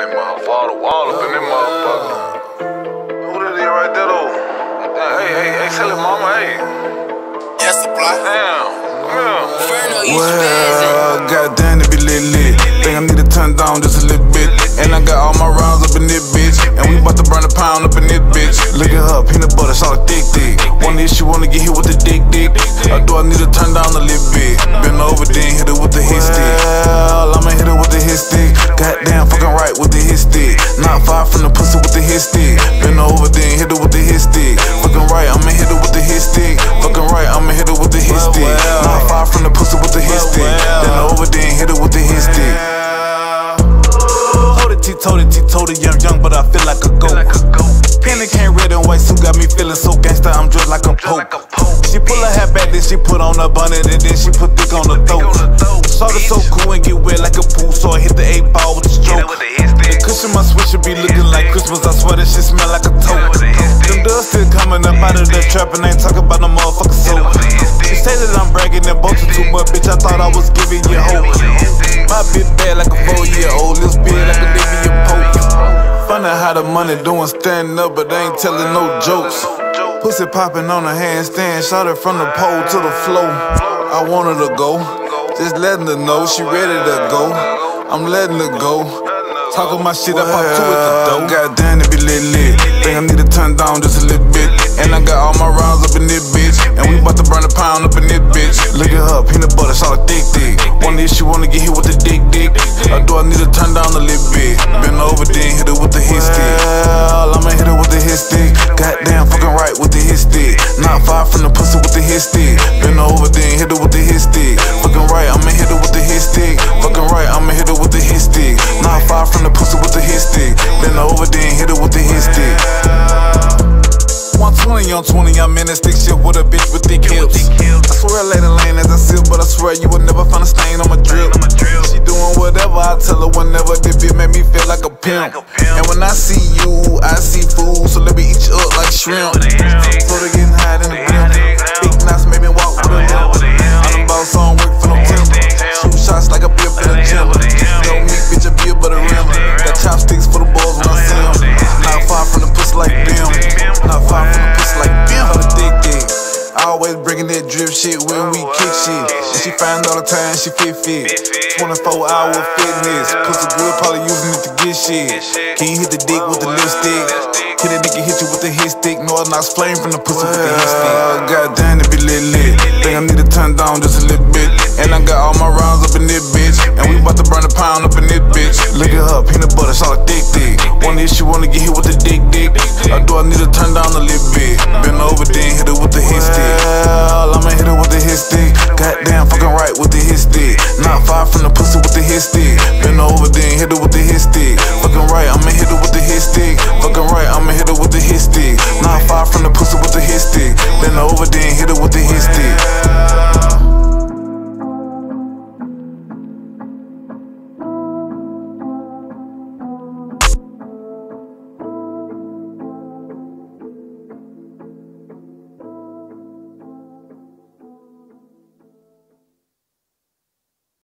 in that motherfucker. Wall to up in that motherfucker. Who that is right there though? Hey, hey, hey, tell it, mama, hey. Yes, Sxpply. Damn, come here. Inferno, you Well, goddamn, it be lit lit. Think I need to turn down just a little bit. And I got all my rounds up in this bitch. And we about to burn a pound up in this bitch. Look at her, peanut butter, solid thick thick. One issue, wanna get hit with the dick dick. Or do I need to turn down a little bit? Been over, then hit her with the hit stick. Well, I'ma hit stick. Goddamn, fucking right with the hit stick. Not far from the pussy with the hit stick. Hold it, T-toed, T-toed, young, young, but I feel like a goat. Panic ain't red and white suit got me feeling so gangsta. I'm dressed like a pope. She pull her hat back, then she put on a bonnet, and then she put dick on the throat. Started so cool and get wet like a pool, so I hit the eight ball with the stroke. The cushion my switch should be looking like Christmas. I swear that shit smell like a tote. Them dust still coming up out of that trap, and I ain't talking about no motherfucking soap. She say that I'm bragging and boasting too much, bitch. I thought I was giving you hope. My bitch bad like a four year old, lips big Funny how the money doing standing up, but they ain't telling no jokes. Pussy popping on a handstand, shot it from the pole to the floor. I want her to go, just letting her know she ready to go. I'm letting her go. Talking my shit, I pop two at the door. Goddamn, it be lit lit. Think I need to turn down just a little bit. And I got all my rounds up in this bitch. And we about to burn a pound up in this bitch. Look at her, peanut butter, solid thick thick. One issue, wanna get hit with the dick dick. Do I need to turn down a little bit? Been over, then hit her with the hit stick. Well, I'ma hit it with the hit stick. 120 on 20, I'm in a stick shit with a bitch with thick hips. I swear I lay the lane as I sip, but I swear you will never find a stain on my drip. She doing whatever I tell her whenever this bitch make me feel like a pimp. And when I see you, when we kick shit. And she find all the time she fit fit. 24 hour fitness. Pussy good, probably using it to get shit. Can you hit the dick with the lipstick? Hit a nigga, hit you with the hit stick. No, I'm not flame from the pussy with the hit stick. Goddamn, it be lit Goddamn, fucking right with the hit stick. Not far from the pussy with the hit stick. Been over, then hit her with the